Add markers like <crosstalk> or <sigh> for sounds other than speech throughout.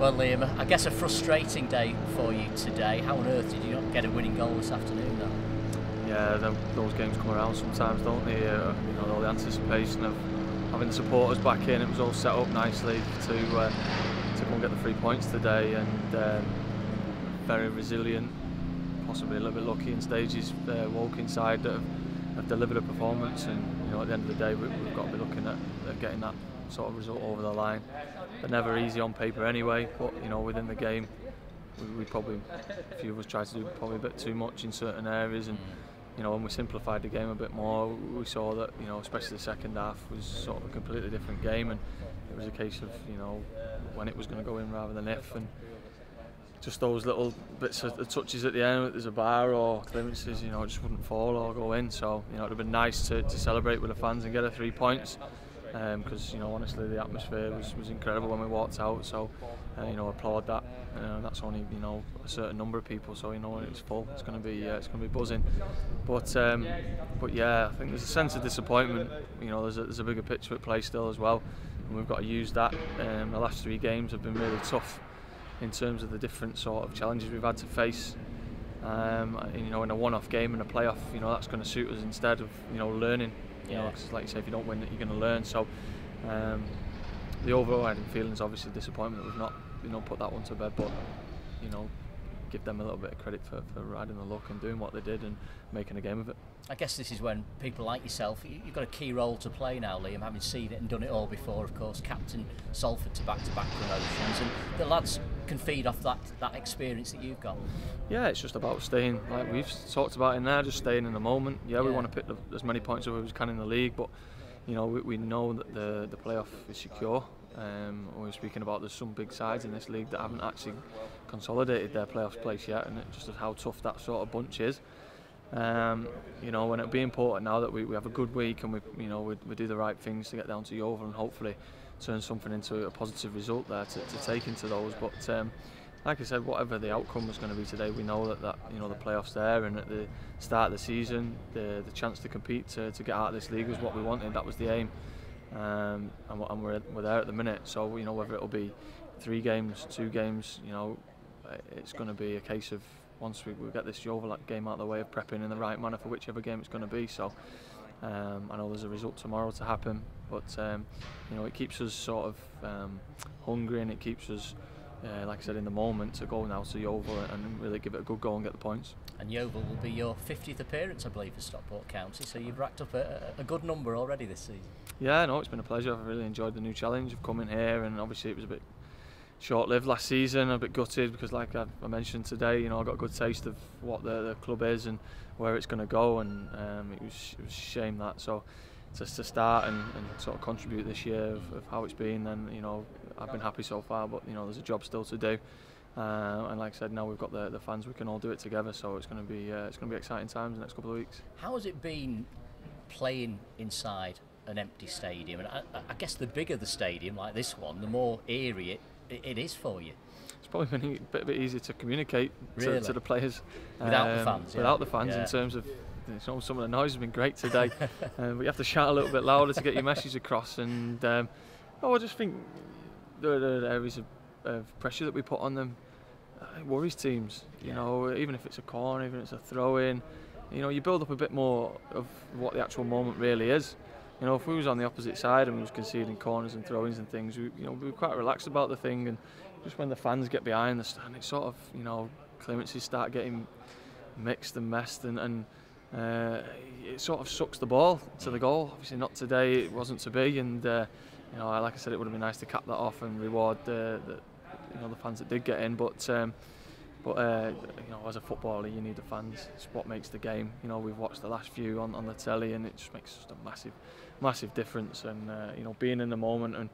Well, Liam, I guess a frustrating day for you today. How on earth did you not get a winning goal this afternoon, though? Yeah, those games come around sometimes, don't they? Uh, you know, all the anticipation of having the supporters back in. It was all set up nicely to uh, to and get the three points today, and um, very resilient. Possibly a little bit lucky in stages. Uh, Woking side that have, have, delivered a performance, and you know, at the end of the day, we, have got to be looking at, at getting that sort of result over the line. But never easy on paper anyway. But you know, within the game, we, we probably a few of us tried to do probably a bit too much in certain areas, and mm. you know, when we simplified the game a bit more, we saw that you know, especially the second half was sort of a completely different game, and it was a case of you know when it was going to go in rather than if, and just those little bits of the touches at the end, there's a bar or clearances, you know, just wouldn't fall or go in. So you know, it'd have been nice to, to celebrate with the fans and get a three points because um, you know honestly the atmosphere was, was incredible when we walked out so uh, you know applaud that. Uh, that's only you know a certain number of people so you know it's full. It's going to be uh, it's going to be buzzing. But um, but yeah I think there's a sense of disappointment. You know there's a, there's a bigger picture at play still as well and we've got to use that. Um, the last three games have been really tough in terms of the different sort of challenges we've had to face. Um, you know in a one-off game and a playoff you know that's going to suit us instead of you know learning you yeah. know, cause like you say, if you don't win, you're going to learn. So um, the overriding feeling is obviously disappointment that we've not, you know, put that one to bed. But you know, give them a little bit of credit for, for riding the luck and doing what they did and making a game of it. I guess this is when people like yourself, you've got a key role to play now, Liam, having seen it and done it all before, of course, captain Salford to back-to-back promotions, and the lads can feed off that, that experience that you've got. Yeah, it's just about staying, like we've talked about in there, just staying in the moment. Yeah, yeah. we want to pick the, as many points as we can in the league, but you know, we, we know that the, the playoff is secure. Um, we were speaking about there's some big sides in this league that haven't actually consolidated their playoffs place yet, and just how tough that sort of bunch is. Um, you know, and it'd be important now that we, we have a good week and we, you know, we, we do the right things to get down to Yeovil and hopefully turn something into a positive result there to, to take into those. But um, like I said, whatever the outcome is going to be today, we know that, that you know the playoffs there and at the start of the season, the the chance to compete to, to get out of this league was what we wanted. That was the aim, um, and, and we're, we're there at the minute. So you know whether it'll be three games, two games, you know, it's going to be a case of once we, we get this Yeovil game out of the way of prepping in the right manner for whichever game it's going to be. So um, I know there's a result tomorrow to happen, but um, you know it keeps us sort of um, hungry and it keeps us. Uh, like I said, in the moment to go now to Yeovil and really give it a good go and get the points. And Yeovil will be your 50th appearance, I believe, for Stockport County, so you've racked up a, a good number already this season. Yeah, no, it's been a pleasure. I've really enjoyed the new challenge of coming here, and obviously it was a bit short-lived last season. a bit gutted because, like I, mentioned today, you know, I got a good taste of what the, the club is and where it's going to go, and um, it, was, it was a shame that. So, just to start and, and sort of contribute this year of, of, how it's been, then you know, I've been happy so far. But you know, there's a job still to do. Uh, and like I said, now we've got the, the fans, we can all do it together. So it's going to be uh, it's going to be exciting times the next couple of weeks. How has it been playing inside an empty stadium? And I, I guess the bigger the stadium, like this one, the more eerie it it is for you. It's probably been a bit, a bit easier to communicate really? to, to, the players without um, the fans. Without yeah. the fans, yeah. in terms of you know, some of the noise has been great today, <laughs> um, but you have to shout a little bit louder to get your message across. And um, oh, I just think the, the areas of, of, pressure that we put on them uh, worries teams. You yeah. know, even if it's a corner, even if it's a throw in, you know, you build up a bit more of what the actual moment really is. You know, if we was on the opposite side and we was conceding corners and throw-ins and things, we, you know, we were quite relaxed about the thing. And just when the fans get behind the stand, it sort of, you know, clearances start getting mixed and messed, and, and uh, it sort of sucks the ball to the goal. Obviously, not today. It wasn't to be, and uh, you know, like I said, it would have been nice to cap that off and reward the, the you know the fans that did get in, but. Um, but uh, you know, as a footballer, you need the fans. It's what makes the game. You know, we've watched the last few on, on the telly, and it just makes just a massive, massive difference. And uh, you know, being in the moment and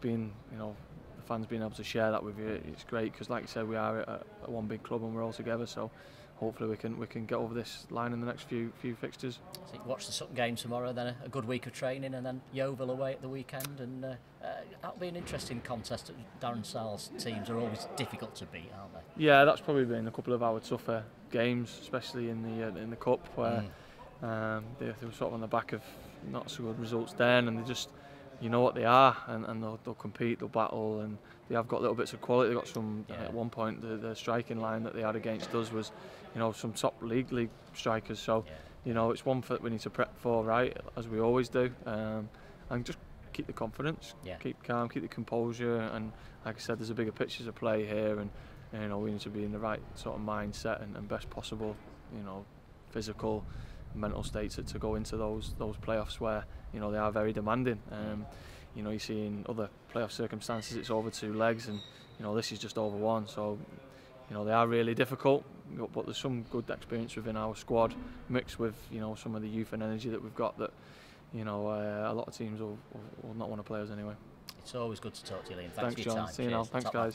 being, you know, the fans being able to share that with you, it's great because, like you said, we are a, one big club and we're all together. So hopefully we can we can get over this line in the next few few fixtures. So watch the Sutton game tomorrow, then a, a, good week of training, and then Yeovil away at the weekend, and uh, uh, that'll be an interesting contest. Darren Sarll's teams are always difficult to beat, aren't they? Yeah, that's probably been a couple of our tougher games, especially in the uh, in the cup where mm. um, they, they, were sort of on the back of not so good results then, and they just you know what they are, and, and they'll, they'll compete, they'll battle, and they have got little bits of quality. They've got some Yeah. at one point the, the striking line that they had against us was, you know, some top league league strikers. So, Yeah. you know, it's one that we need to prep for, right, as we always do, um, and just keep the confidence, Yeah. keep calm, keep the composure, and like I said, there's a bigger picture to play here, and you know we need to be in the right sort of mindset and, and best possible, you know, physical, mental state to, to go into those those playoffs where you know they are very demanding. Um, you know, you see in other playoff circumstances it's over two legs, and you know this is just over one. So, you know they are really difficult, but but there's some good experience within our squad, mixed with you know some of the youth and energy that we've got that. You know, uh, a lot of teams will, will, will not want to play us anyway. It's always good to talk to you, Liam. Thanks, Thanks, for your John. time. See you now. Thanks, Top guys.